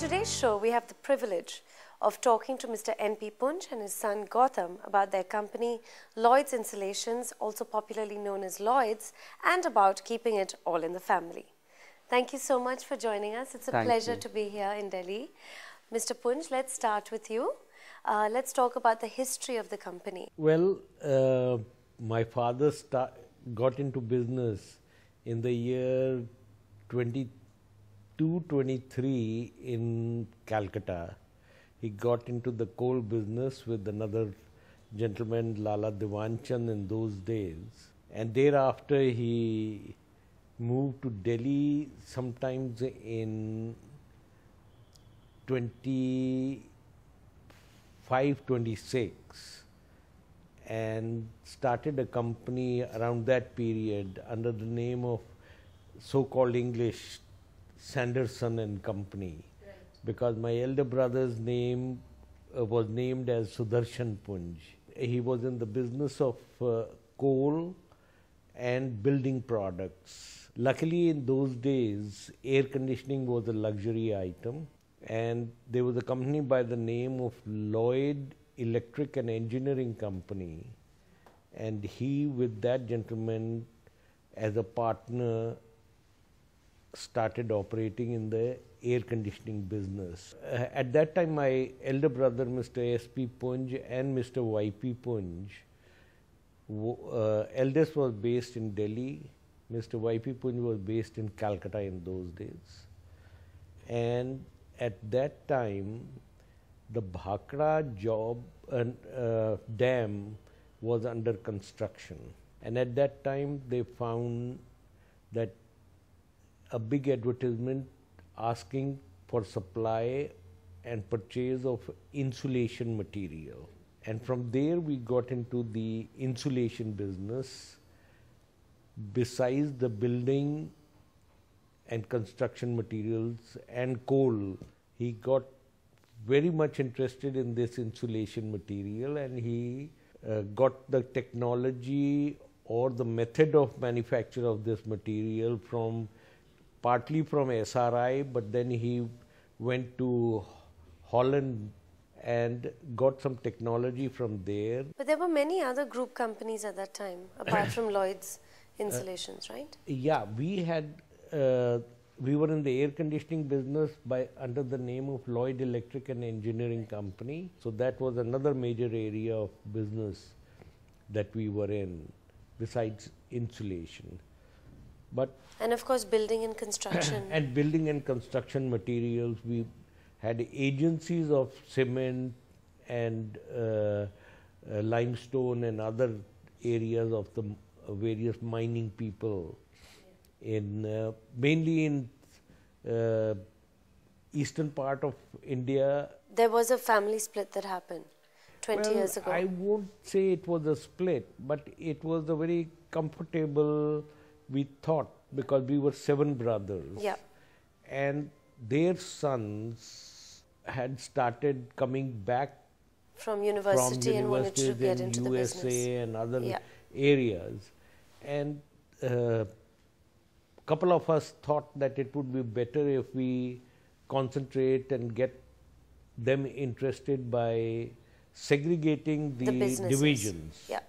today's show, we have the privilege of talking to Mr. N.P. Punj and his son Gautam about their company Lloyd's Insulations, also popularly known as Lloyd's, and about keeping it all in the family. Thank you so much for joining us. It's a Thank pleasure you. to be here in Delhi. Mr. Punj, let's start with you. Uh, let's talk about the history of the company. Well, uh, my father got into business in the year 22 23 in Calcutta. He got into the coal business with another gentleman, Lala Devanchan, in those days. And thereafter, he moved to Delhi sometimes in 25 26 and started a company around that period under the name of so-called English Sanderson and Company, because my elder brother's name uh, was named as Sudarshan Punj. He was in the business of uh, coal and building products. Luckily, in those days, air conditioning was a luxury item, and there was a company by the name of Lloyd Electric and Engineering Company, and he, with that gentleman as a partner, started operating in the air conditioning business. Uh, at that time, my elder brother, Mr. S.P. Punj, and Mr. Y.P. Punj, uh, eldest was based in Delhi, Mr. Y.P. Punj was based in Calcutta in those days. And at that time, the Bhakra job and uh, dam was under construction. And at that time, they found that a big advertisement asking for supply and purchase of insulation material. And from there, we got into the insulation business. Besides the building and construction materials and coal, he got very much interested in this insulation material and he uh, got the technology or the method of manufacture of this material from partly from SRI, but then he went to Holland and got some technology from there. But there were many other group companies at that time, apart from Lloyd's Insulations, right? Yeah, we had uh, we were in the air conditioning business by under the name of Lloyd Electric and Engineering Company. So that was another major area of business that we were in, besides insulation. But And of course, building and construction. and building and construction materials, we had agencies of cement and uh, uh, limestone and other areas of the uh, various mining people in uh, mainly in uh, eastern part of India. there was a family split that happened 20 Well, years ago. I won't say it was a split, but it was a very comfortable. We thought because we were seven brothers yeah. and their sons had started coming back From from university and wanted to get in into the USA business. and other Yeah. areas. And a couple of us thought that it would be better if we concentrate and get them interested by segregating the, The divisions. Yeah.